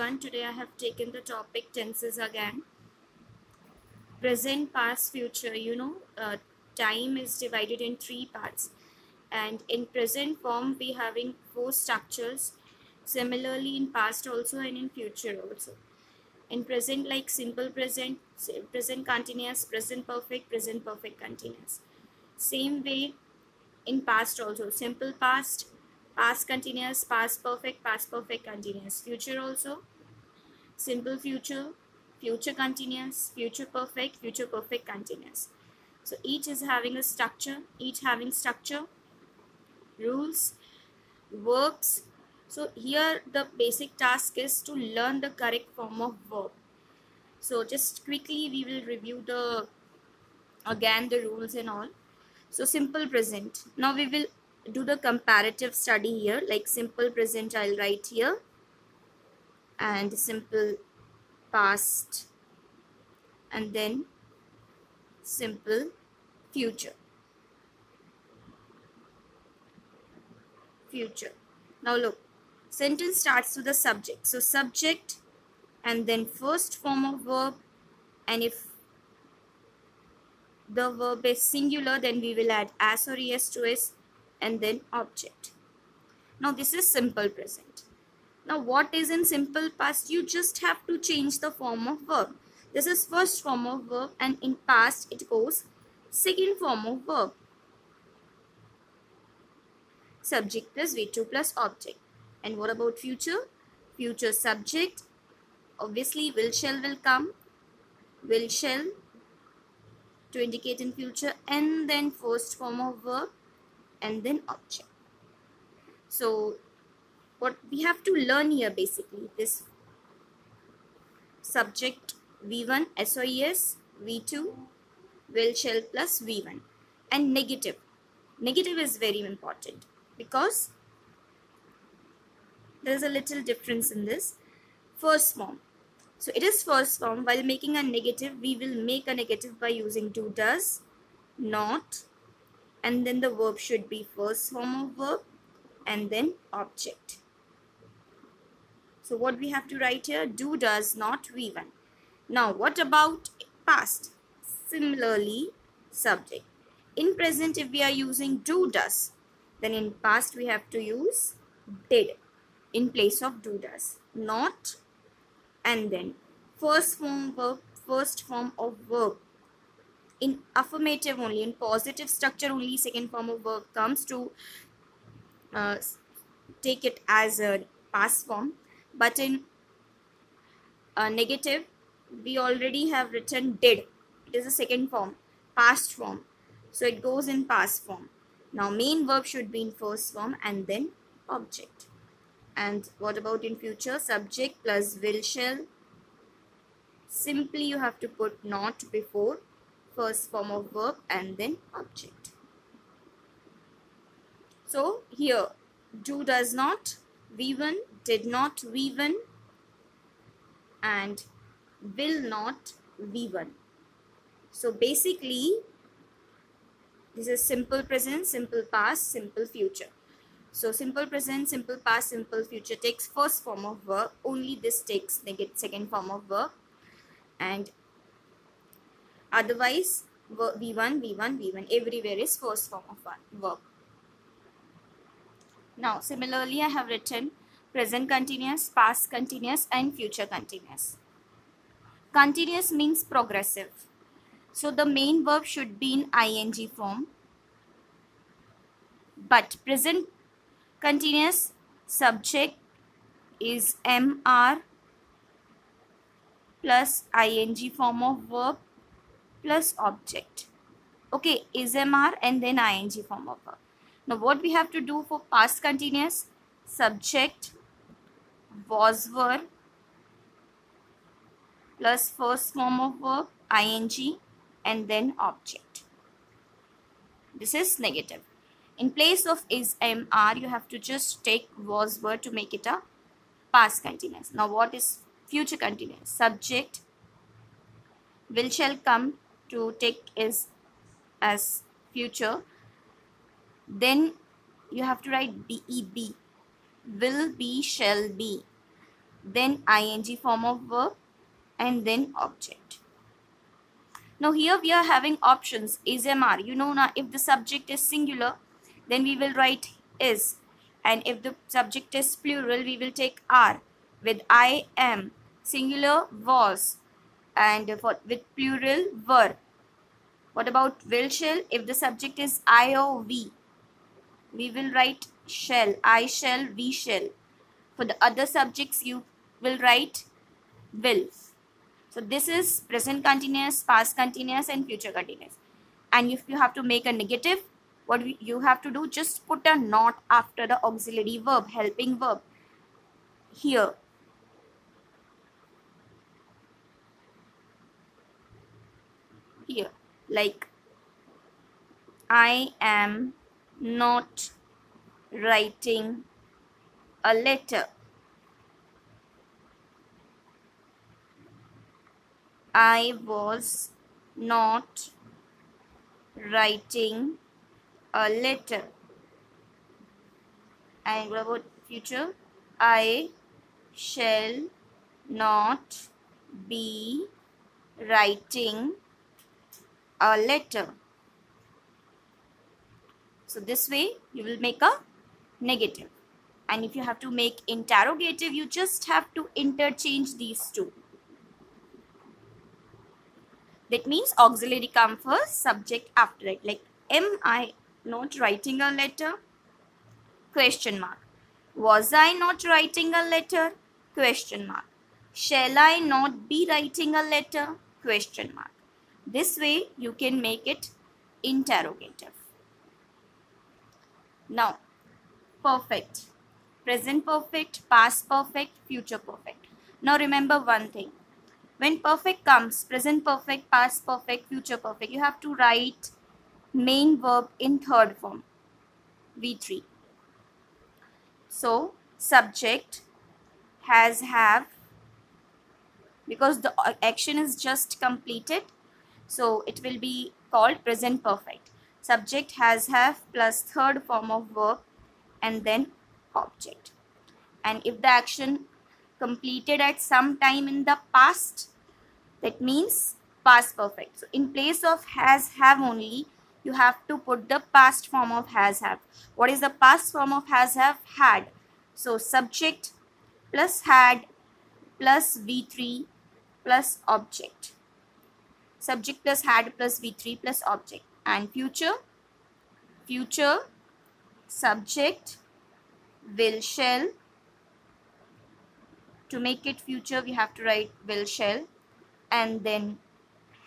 everyone. Today I have taken the topic tenses again. Present, past, future. You know, uh, time is divided in three parts. And in present form, we having four structures. Similarly, in past also and in future also. In present, like simple present, present continuous, present perfect, present perfect continuous. Same way in past also. Simple past, past continuous past perfect past perfect continuous. Future also. Simple future future continuous future perfect future perfect continuous. So each is having a structure each having structure rules verbs. so here the basic task is to learn the correct form of verb. So just quickly we will review the again the rules and all. So simple present. Now we will do the comparative study here like simple present I'll write here and simple past and then simple future. Future. Now look sentence starts with the subject. So subject and then first form of verb and if the verb is singular then we will add as or es to it and then object. Now this is simple present. Now what is in simple past? You just have to change the form of verb. This is first form of verb and in past it goes second form of verb. Subject plus V2 plus object. And what about future? Future subject. Obviously will shall will come. Will shall to indicate in future and then first form of verb and then object. So what we have to learn here basically this subject V1 SOES V2 will shell plus V1 and negative. Negative is very important because there is a little difference in this first form. So it is first form while making a negative we will make a negative by using do does not and then the verb should be first form of verb and then object. So what we have to write here? Do, does, not, V1. Now what about past? Similarly, subject. In present, if we are using do, does, then in past we have to use did in place of do, does. Not and then first form verb, first form of verb in affirmative only in positive structure only second form of verb comes to uh, take it as a past form. But in uh, negative we already have written did. It is a second form past form. So it goes in past form. Now main verb should be in first form and then object. And what about in future? Subject plus will shall. Simply you have to put not before first form of verb and then object. So here do does not, V1 did not V1 and will not V1. So basically this is simple present, simple past, simple future. So simple present, simple past, simple future takes first form of verb. Only this takes second form of verb. And Otherwise, V1, V1, V1, everywhere is first form of verb. Now, similarly, I have written present continuous, past continuous and future continuous. Continuous means progressive. So, the main verb should be in ing form. But present continuous subject is MR plus ing form of verb plus object. Okay, is MR and then ing form of verb. Now what we have to do for past continuous? Subject was were plus first form of verb ing and then object. This is negative. In place of is MR, you have to just take was were to make it a past continuous. Now what is future continuous? Subject will shall come to take is as future then you have to write BEB will be shall be. Then ing form of verb and then object. Now here we are having options is MR. You know now if the subject is singular then we will write is. And if the subject is plural we will take are with I am singular was and for with plural were what about will shall? If the subject is I or we we will write shall. I shall we shall. For the other subjects you will write will. So this is present continuous past continuous and future continuous. And if you have to make a negative what you have to do just put a not after the auxiliary verb helping verb here here. Like I am not writing a letter. I was not writing a letter. And what about future? I shall not be writing a letter so this way you will make a negative. and if you have to make interrogative you just have to interchange these two that means auxiliary come first subject after it like am I not writing a letter? Question mark. Was I not writing a letter? Question mark. Shall I not be writing a letter? Question mark. This way you can make it interrogative. Now, perfect. Present perfect, past perfect, future perfect. Now remember one thing. When perfect comes, present perfect, past perfect, future perfect, you have to write main verb in third form v3 so subject has have because the action is just completed so it will be called present perfect subject has have plus third form of verb and then object and if the action completed at some time in the past that means past perfect so in place of has have only you have to put the past form of has have. What is the past form of has have? Had. So subject plus had plus V3 plus object. Subject plus had plus V3 plus object. And future, future, subject, will shall. To make it future, we have to write will shall and then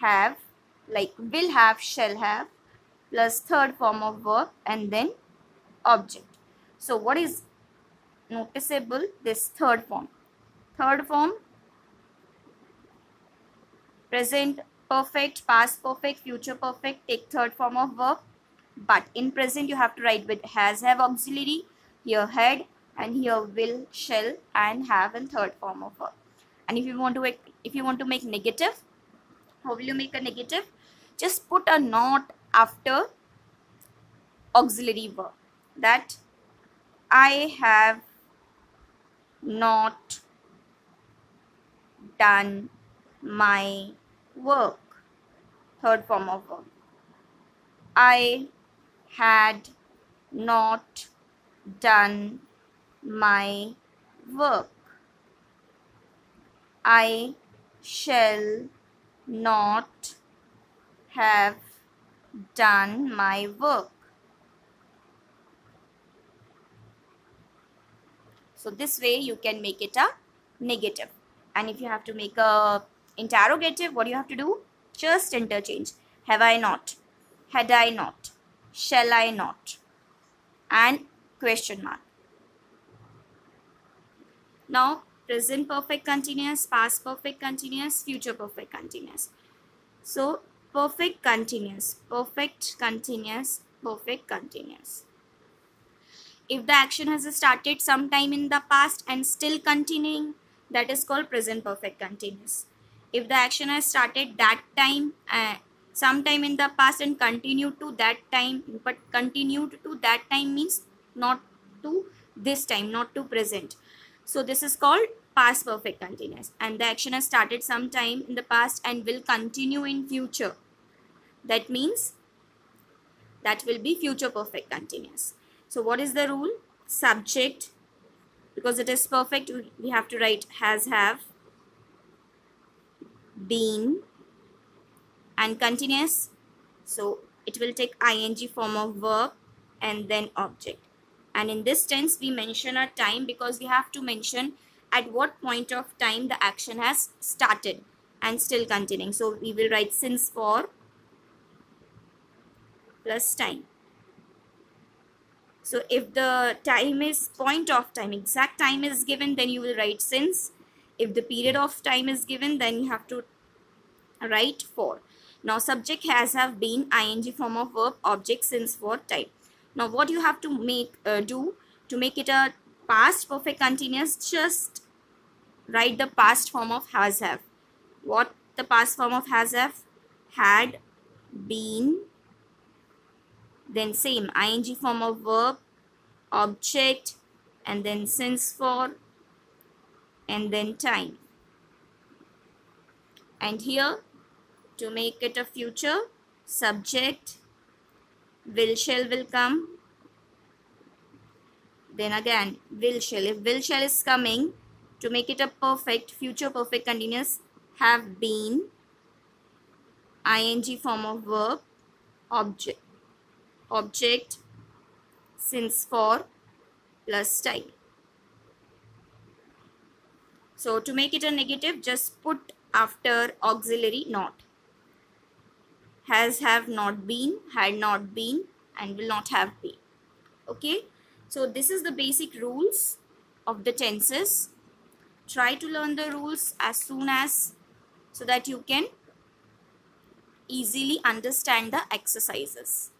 have like will have, shall have plus third form of verb and then object. So what is noticeable? This third form. Third form present perfect, past perfect, future perfect take third form of verb. But in present you have to write with has, have auxiliary, here had and here will, shall and have in third form of verb. And if you want to make, if you want to make negative, how will you make a negative? Just put a not after auxiliary verb that I have not done my work. Third form of verb. I had not done my work. I shall not have done my work. So this way you can make it a negative. And if you have to make a interrogative, what do you have to do? Just interchange. Have I not? Had I not? Shall I not? And question mark. Now present perfect continuous, past perfect continuous, future perfect continuous. So perfect continuous, perfect continuous, perfect continuous. If the action has started sometime in the past and still continuing, that is called present perfect continuous. If the action has started that time, uh, sometime in the past and continued to that time, but continued to that time means not to this time, not to present. So this is called past perfect continuous and the action has started sometime in the past and will continue in future. That means that will be future perfect continuous. So what is the rule? Subject because it is perfect we have to write has have been and continuous. So it will take ing form of verb and then object. And in this tense we mention a time because we have to mention at what point of time the action has started and still continuing. So we will write since for plus time. So if the time is point of time exact time is given then you will write since if the period of time is given then you have to write for now subject has have been ing form of verb object since for time now what you have to make uh, do to make it a past perfect continuous just write the past form of has have. What the past form of has have? Had, been, then same ing form of verb, object, and then since for, and then time. And here to make it a future, subject, will shall will come. Then again will shall. If will shall is coming to make it a perfect future perfect continuous have been ing form of verb object object since for plus time so to make it a negative just put after auxiliary not. Has have not been had not been and will not have been. Okay? So this is the basic rules of the tenses. Try to learn the rules as soon as so that you can easily understand the exercises